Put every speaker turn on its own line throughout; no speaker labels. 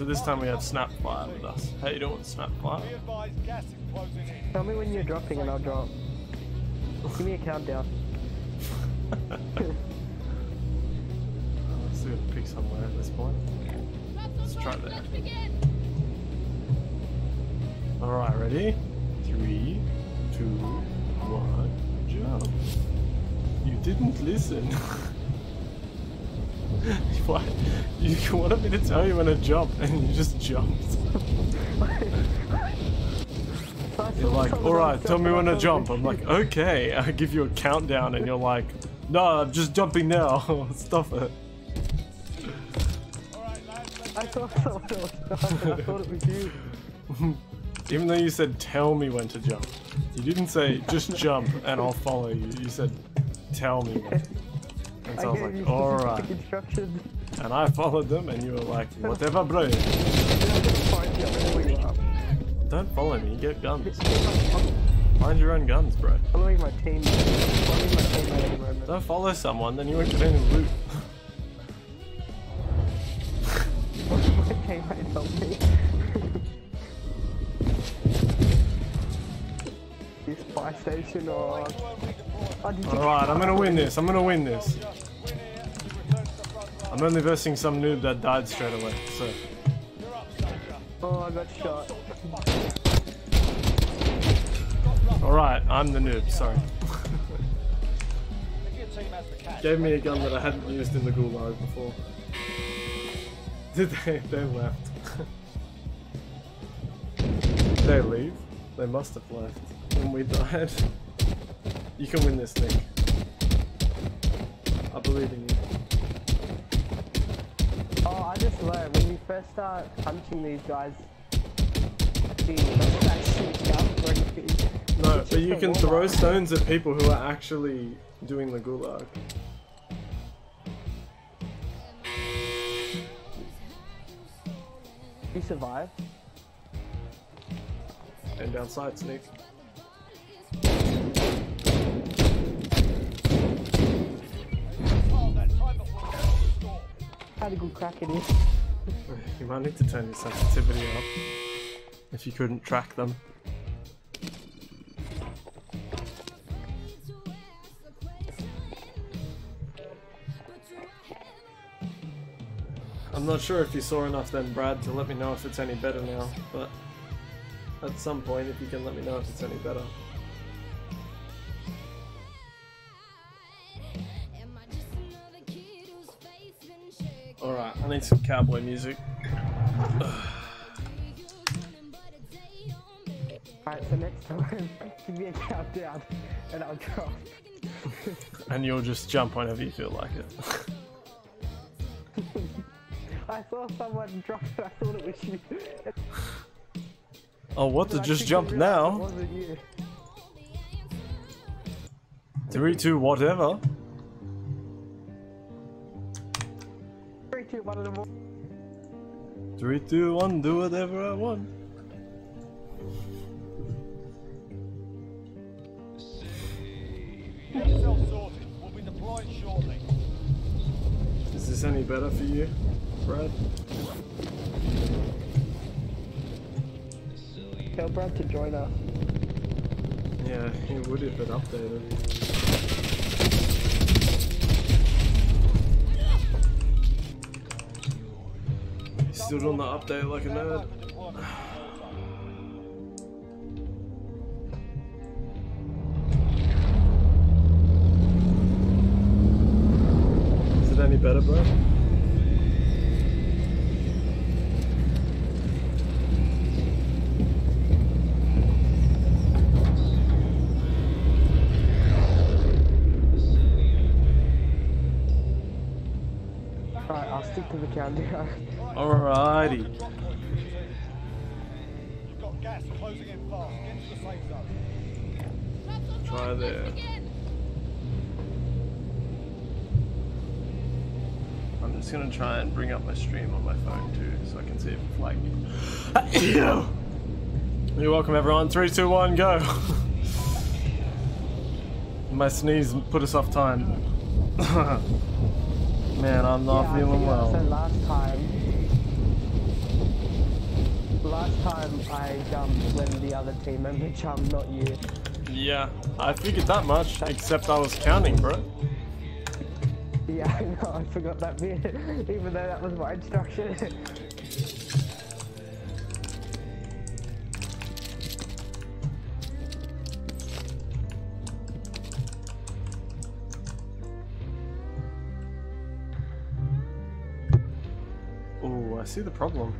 so this time we have Snapfire with us. How you doing, Snapfire?
Tell me when you're dropping and I'll drop. Give me a countdown.
Let's see if pick somewhere at this point. Let's try that. Alright, ready? Three, two, one, jump. You didn't listen. what? You wanted me to tell you when to jump and you just jumped. You're like, alright, tell me when to jump. I'm like, okay. I give you a countdown and you're like, no, I'm just jumping now. Stop it.
I thought someone else died. I thought it was you.
Even though you said tell me when to jump. You didn't say just jump and I'll follow you. You said tell me when. And so I,
I
was like, alright. And I followed them and you were like, whatever bro. Don't follow me, you get guns. Find your own guns, bro.
Following my team. Following my at moment.
Don't follow someone, then you won't get any loot.
my teammate helped me. this fire station or...
Alright, I'm gonna win this, I'm gonna win this. I'm only versing some noob that died straight away, so.
Oh, I got shot.
Alright, I'm the noob, sorry. Gave me a gun that I hadn't used in the gulag before. Did they? They left. Did they leave? They must have left when we died. You can win this thing. I believe in you.
Oh, I just learned when you first start punching these guys, the those guys shoot up or anything.
No, but you can throw stones at people who are actually doing the gulag.
You survived.
And down sights, Nick.
Had a good crack at it.
You might need to turn your sensitivity up if you couldn't track them. I'm not sure if you saw enough then, Brad, to let me know if it's any better now, but at some point, if you can let me know if it's any better. Alright, I need some cowboy music.
Alright, so next time, give me a countdown and I'll drop.
And you'll just jump whenever you feel like it.
I saw someone drop it, I thought it was you.
oh, what to just jump now? Three, two, whatever.
Three, two, one, and a
Three, two, one, do whatever I want.
Get yourself. We'll be deployed shortly.
Is this any better for you, Brad?
Tell Brad to join us.
Yeah, he would if it updated. Still doing the update like a nerd. Is it any better, bro?
Alright, I'll stick to the countdown.
Alrighty.
You've got gas closing in fast. Get to the safe zone.
Try there. I'm just gonna try and bring up my stream on my phone too, so I can see if it's like. You're welcome, everyone. Three, two, one, go. my sneeze put us off time. Man, I'm not
yeah,
feeling
think, So
well.
last time, last time I jumped when the other team member jumped, not you.
Yeah, I figured that much, except I was counting, bro.
Yeah, I know, I forgot that bit, even though that was my instruction.
Oh, I see the problem.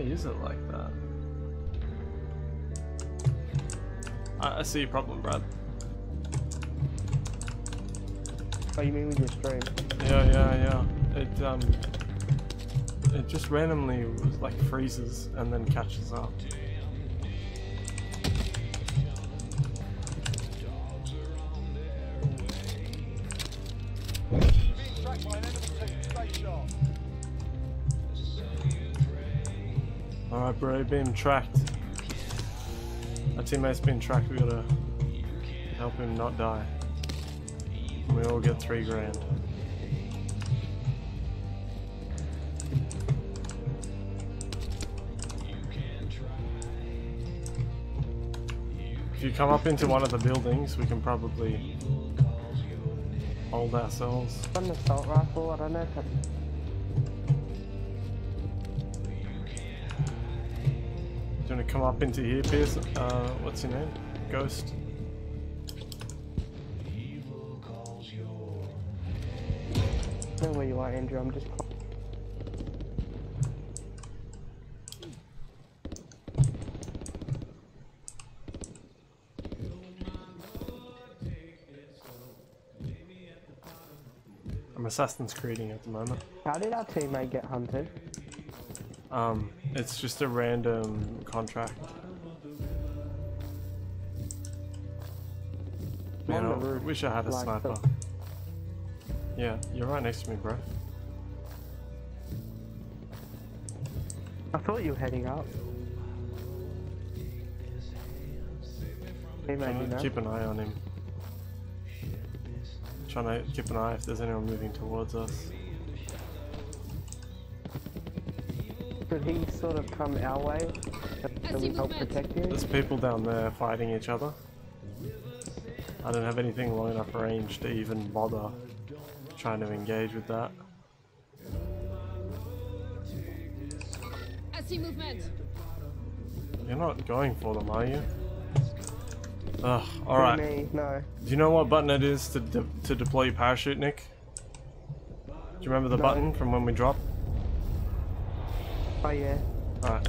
Why is it like that? I, I see your problem, Brad.
oh, you mean with your stream?
Yeah, yeah, yeah. It um, it just randomly like freezes and then catches up. All right, bro, being tracked. Our teammate's been tracked. We gotta help him not die. And we all get three grand. If you come up into one of the buildings, we can probably hold ourselves.
An assault rifle, I don't know
come up into here, Pierce? Uh, what's your name? Ghost.
I don't know where you are, Andrew, I'm just...
I'm Assassin's Creeding at the moment.
How did our teammate get hunted?
Um, it's just a random contract. Man, I wish I had a sniper. Yeah, you're right next to me, bro.
I thought you were heading up. Teammate,
Trying
you
to
know?
keep an eye on him. Trying to keep an eye if there's anyone moving towards us.
Could he sort of come our way? So we help protect you?
There's people down there fighting each other. I don't have anything long enough range to even bother trying to engage with that.
I see movement.
You're not going for them, are you? Ugh, alright.
Me, no.
Do you know what button it is to, de to deploy your parachute, Nick? Do you remember the
No.
button from when we dropped?
Oh yeah.
Alright.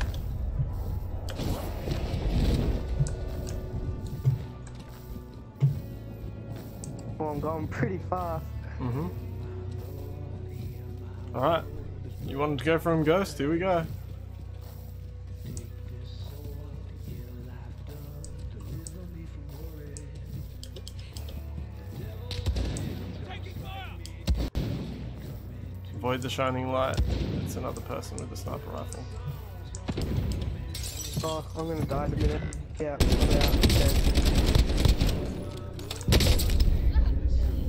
Well, I'm going pretty fast.
Mm-hmm. Alright. You wanted to go for him, Ghost? Here we go. Avoid the shining light. It's another person with a sniper rifle.
Oh, I'm gonna die in a minute. Yeah, I'm. Okay.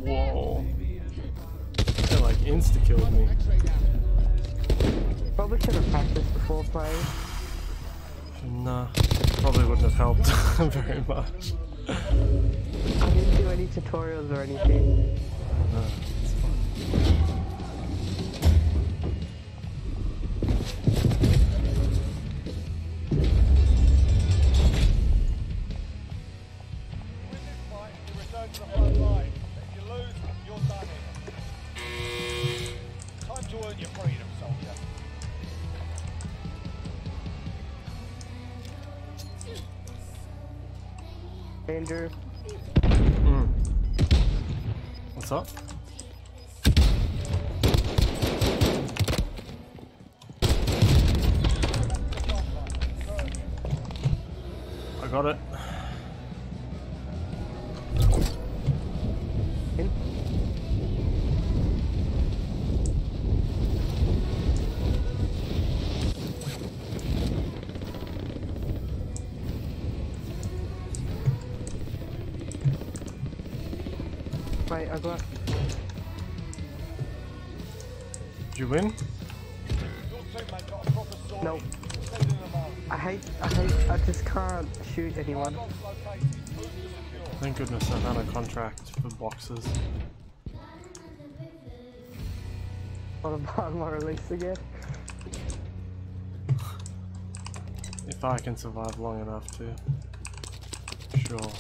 Whoa. They like insta killed me.
Probably should have practiced before playing.
Nah, probably wouldn't have helped very much.
I didn't do any tutorials or anything.
No, Mm. What's up?
Shoot anyone.
Box located. Move to secure.
Thank goodness I've found a contract for boxes.
What about my release again?
If I can survive long enough to. Sure.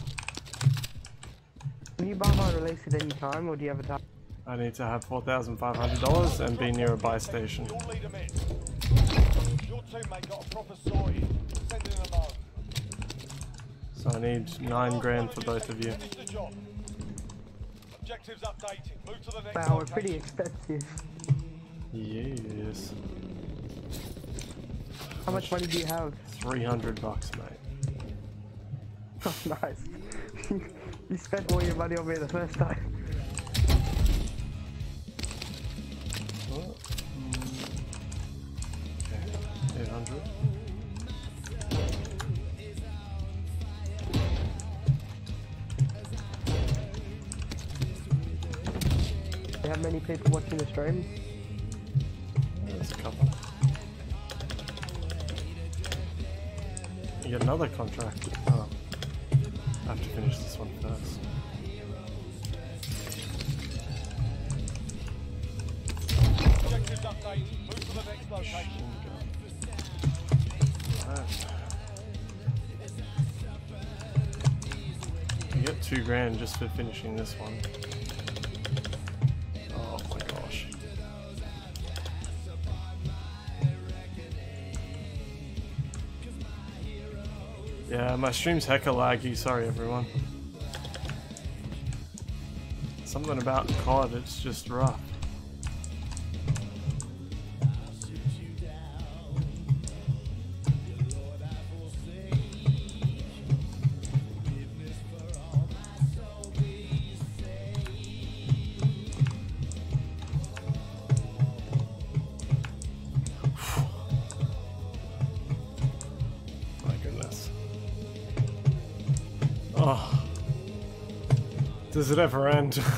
Can you buy my release at any time, or do you have a time?
I need to have $4,500 and be near a buy station.
You'll lead them in. Your teammate got a proper sword. Sending them home.
So I need 9 grand for both of you.
Finish the job. Objectives updated. Move to the next
Wow, we're pretty expensive.
Yes.
How much money do you have?
300 bucks, mate.
Oh, nice. you spent all your money on me the first time. Do you have many people watching the stream?
There's a couple. You get another contract. Oh. I have to finish this one first.
Objectives updated. Move to the next location.
Alright. You get two grand just for finishing this one. My stream's hecka laggy, sorry everyone. Something about COD, it's just rough. Oh. Does it ever end?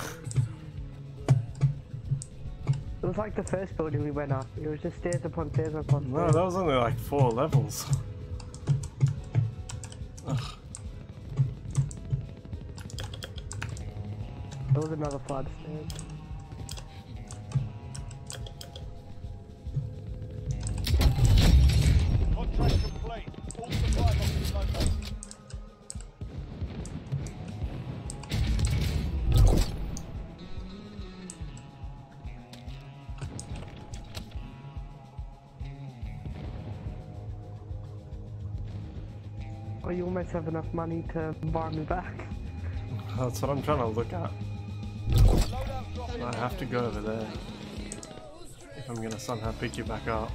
It was like the first building we went up. It was just stairs upon stairs upon stairs.
no, that was only like four levels. Ugh.
There was another of stairs. Have enough money to buy me back.
That's what I'm trying to look at. I have to go over there. If I'm gonna somehow pick you back up.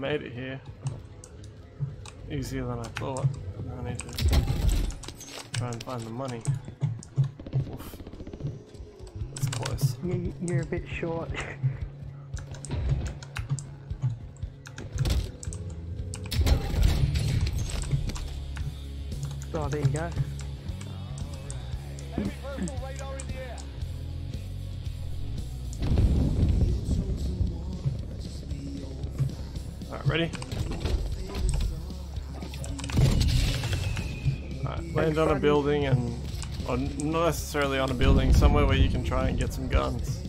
Made it here. Easier than I thought. I need to try and find the money. Oof. That's close.
You, you're a bit short. oh, there you go.
Ready? Alright, land on a building and, or not necessarily on a building, somewhere where you can try and get some guns.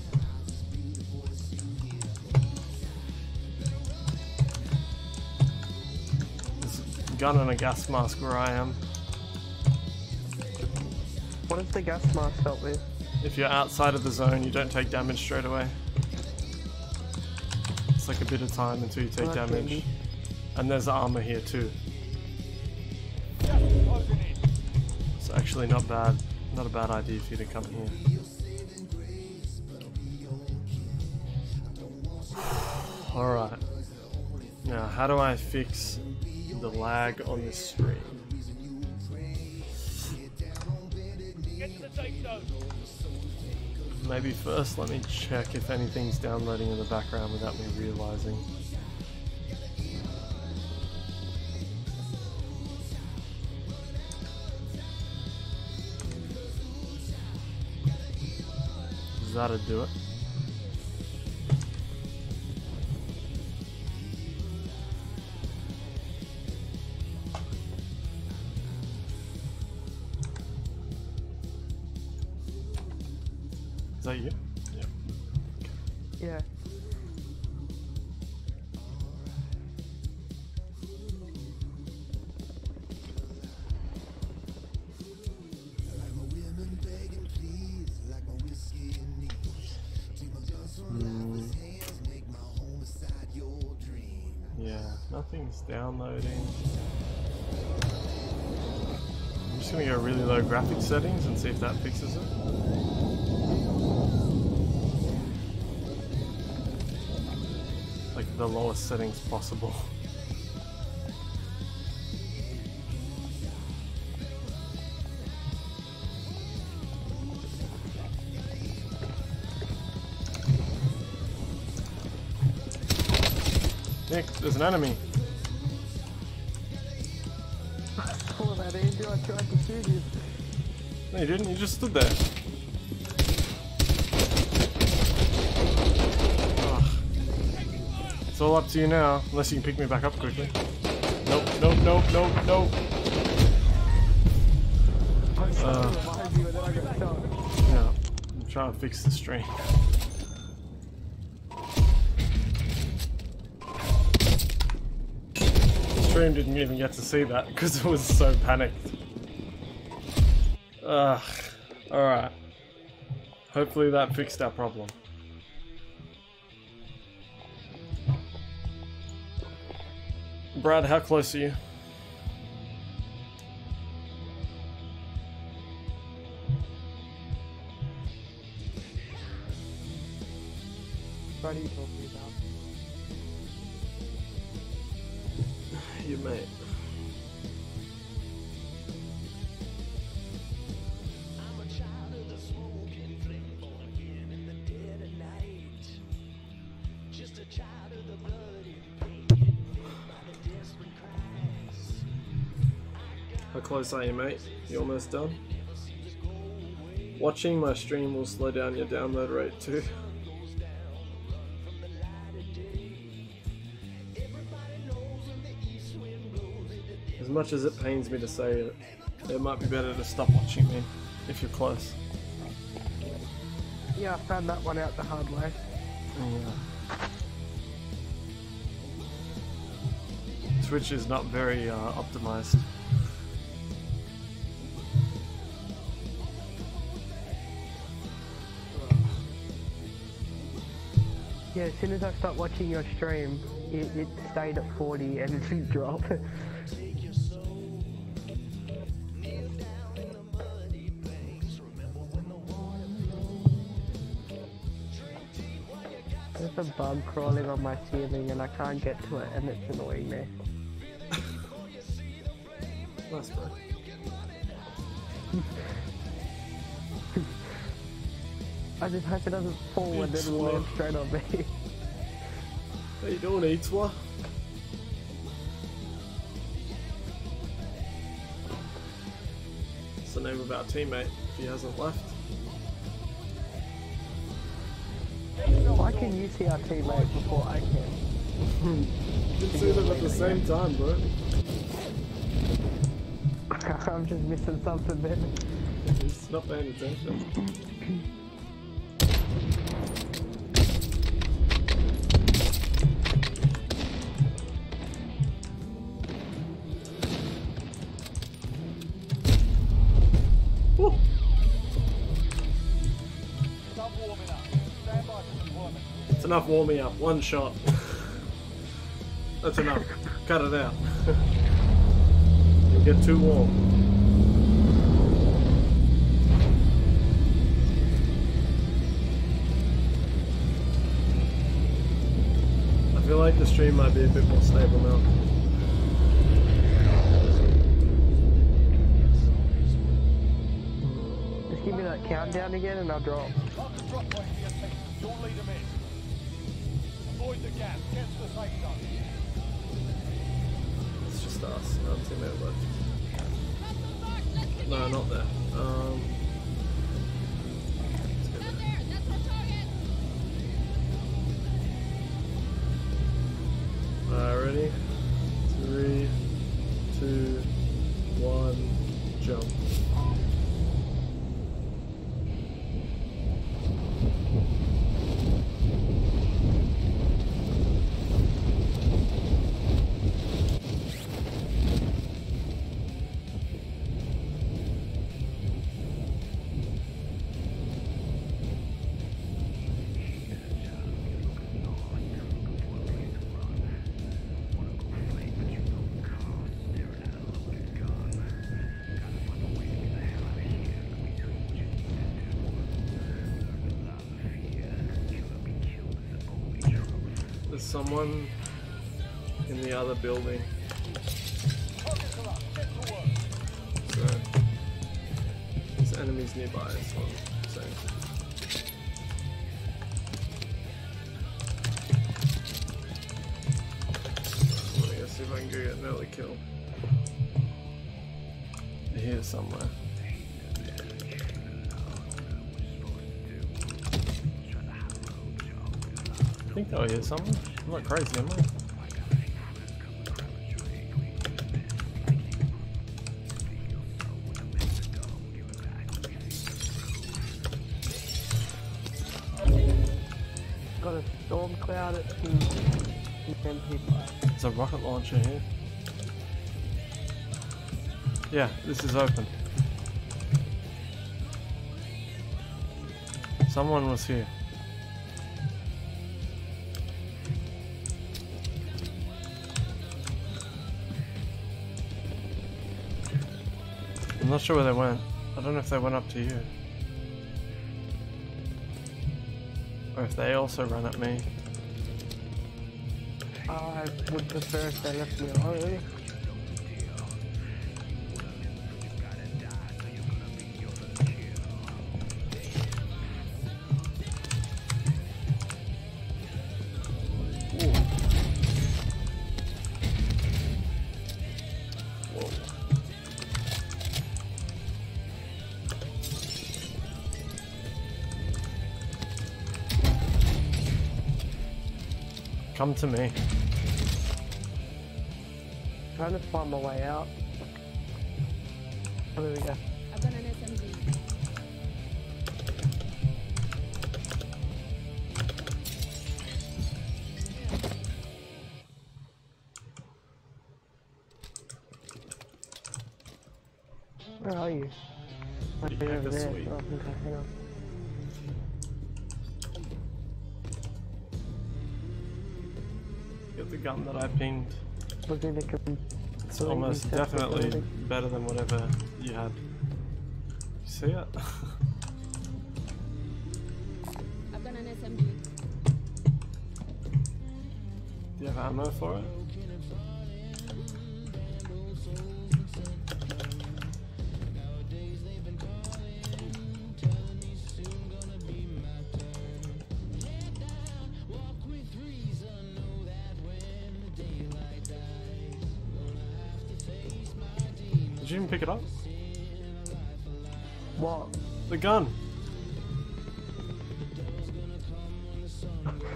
There's a gun and a gas mask where I am.
What does the gas mask help with?
If you're outside of the zone, you don't take damage straight away. It's like a bit of time until you take damage.
handy.
And there's armor here too.
Gas is closing in.
It's actually not bad. Not a bad idea for you to come here. Alright. Now, how do I fix the lag on this stream? Maybe first let me check if anything's downloading in the background without me realizing. That'll do it? Settings and see if that fixes it. Like the lowest settings possible. Nick, there's an enemy.
Pull that Andrew, I tried to shoot you.
No, you didn't. You just stood there. It's all up to you now, unless you can pick me back up quickly. Nope, nope, nope, nope, nope. Uh. Yeah, I'm trying to fix the stream. Stream didn't even get to see that because it was so panicked. Ugh. Alright. Hopefully that fixed our problem. Brad, how close are you?
What
close are you, mate? You almost done? Watching my stream will slow down your download rate too. As much as it pains me to say it, it might be better to stop watching me if you're close.
Yeah, I found that one out the hard way.
Yeah. Twitch is not very uh, optimized.
Yeah, as soon as I stopped watching your stream, it, it stayed at 40 and it didn't drop. There's a bug crawling on my ceiling and I can't get to it and it's annoying me.
Nice, bro.
I just hope it doesn't fall and then land straight on me.
How you doing, Eatswa? It's the name of our teammate if he hasn't left.
Why can you see our teammate before I can?
You can see them at the same time, bro.
I'm just missing something then.
He's not paying attention. enough warming up. One shot. That's enough. Cut it out. You'll get too warm. I feel like the stream might be a bit more stable now.
Just give me that countdown again and I'll drop
the gap. Get to the safe zone.
It's just us, no teammate left. No, not there. Someone in the other building. So there's enemies nearby as well. So I'm see if I can go get an early kill. Here somewhere. I think they were here somewhere. I'm not crazy, am I?
Got a storm cloud at in, in MP5.
There's a rocket launcher here. Yeah, this is open. Someone was here. Not sure where they went. I don't know if they went up to you. Or if they also ran at me.
I would prefer if they left me alone.
Come to me.
Trying to find my way out. Oh, there we go.
The gun that I pinged.
Look in the com-
It's
Building
almost definitely better than whatever you had. You see it?
I've got an SMG.
Do you have ammo for it? Gun!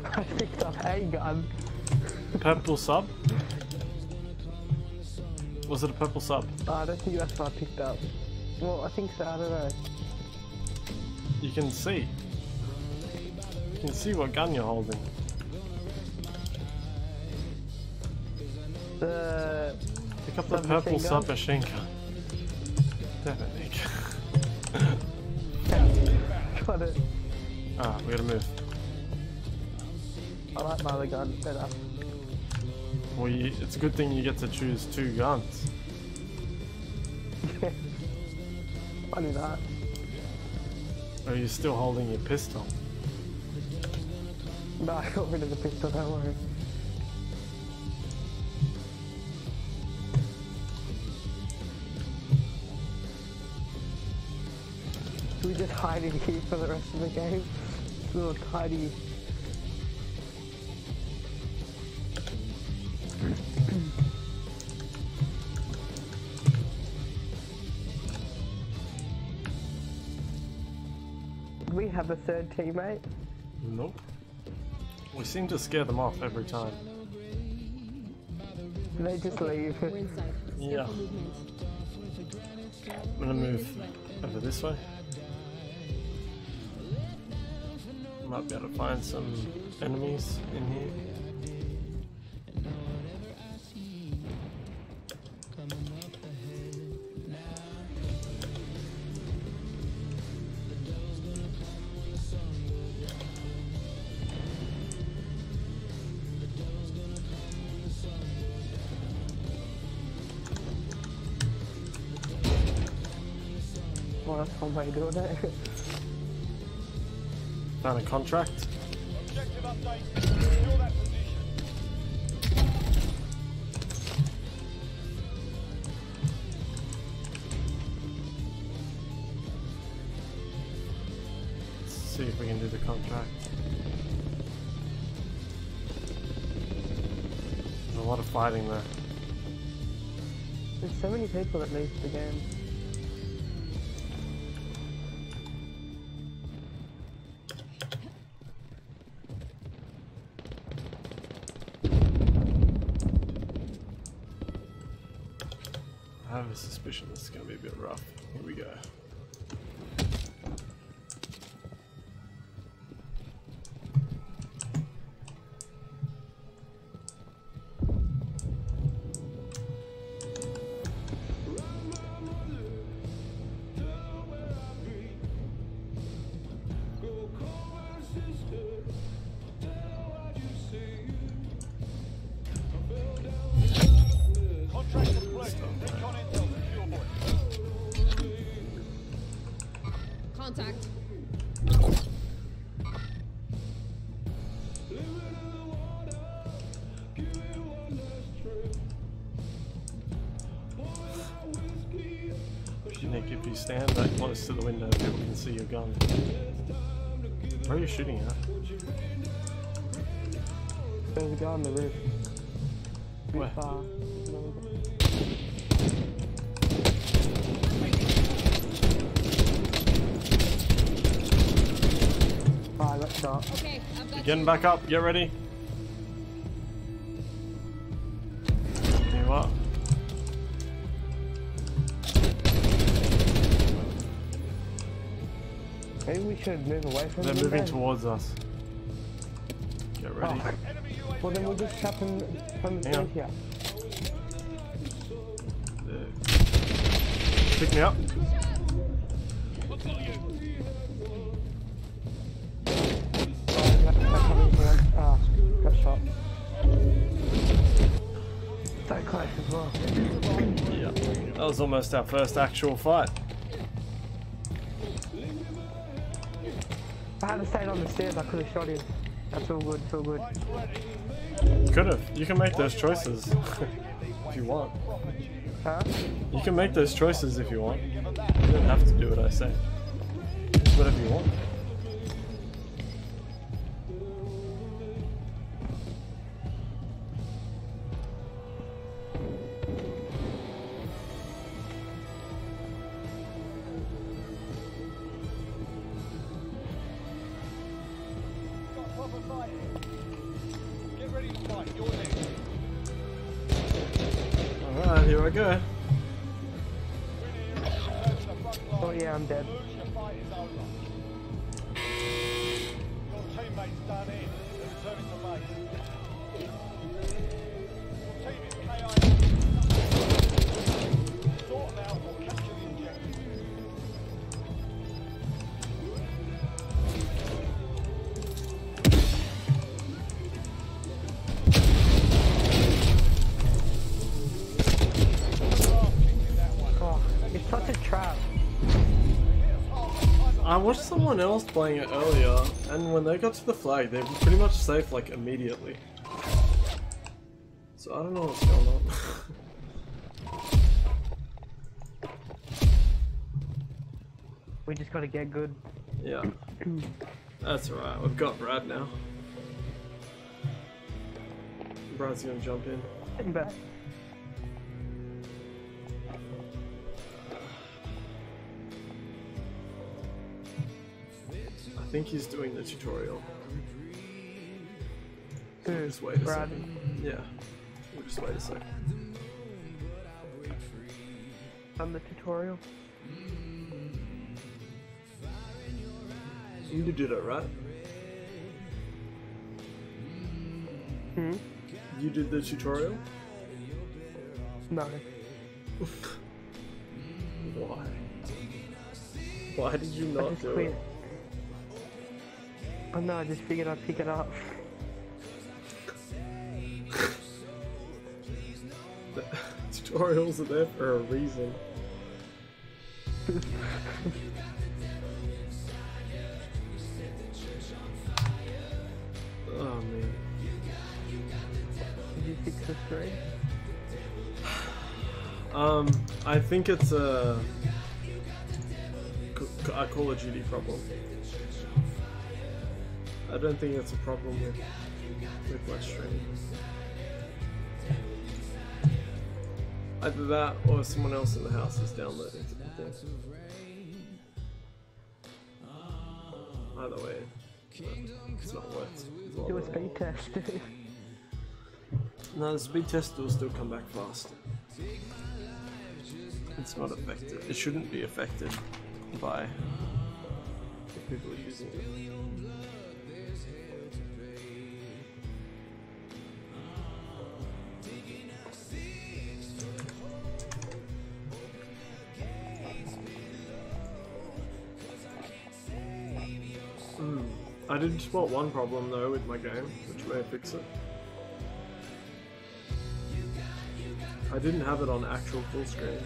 I picked up a gun.
Purple sub? Was it a purple sub?
Oh, I don't think that's what I picked up. Well, I think so. I don't know.
You can see. You can see what gun you're holding.
The
Pick up the purple submachine gun. Damn it, Nick.
got it.
ah, we gotta move.
I like my other gun better.
Well, you, it's a good thing you get to choose two guns.
Funny that.
Are you still holding your pistol?
No, I got rid of the pistol. Don't worry. Tiny key for the rest of the game. Little tiny. we have a third teammate.
Nope. We seem to scare them off every time.
They just leave.
Go inside. Scan
Yeah. I'm gonna move over this way. Might be able to find some enemies in here.
Well, that's of doing it.
Found a contract. Let's see if we can do the contract. There's a lot of fighting there.
There's so many people that leave the game.
This is to be a bit rough. Here we go. Nick, if you stand that close to the window, people can see your gun. Where are you shooting at?
There's a guy on the roof. Too
Where?
far. No. Oh, I got shot.
Okay, I've got
Getting back up, get ready.
Should move away from
They're
them
moving
then.
towards us. Get ready.
Oh, well, then we'll just
overhead.
chop them from the
Hang
here.
Pick me up.
Oh, they're- they're coming from- Ah, got shot. So close as well.
Yeah. That was almost our first actual fight.
If I had stayed on the stairs, I could have shot him. That's all good, it's all good.
Could have. You can make those choices if you want.
Huh?
You can make those choices if you want. You don't have to do what I say. Just whatever you want. Watched someone else playing it earlier, and when they got to the flag, they were pretty much safe like immediately. So I don't know what's going on.
We just gotta get good.
Yeah. That's alright, we've got Brad now. Brad's gonna jump in. Think he's doing the tutorial.
Who?
Just wait a
Brad.
second. Yeah. We'll just wait a second.
On the tutorial.
You did it, right?
Hmm?
You did the tutorial?
No.
Why? Why did you not do it?
Oh no, I just figured I'd pick it up.
Tutorials are there for a reason. oh man.
Did you fix the screen?
Um, I think it's a, a Call of Duty problem. I don't think that's a problem with, with my stream. Either that or someone else in the house is downloading something. Either way, it's not worth not
Do a speed test.
No, the speed test will still come back fast. It's not affected. It shouldn't be affected by the people using it. Did spot one problem though with my game, which may fix it. I didn't have it on actual full screen.